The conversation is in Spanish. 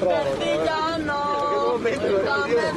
Partigiano, la Medía,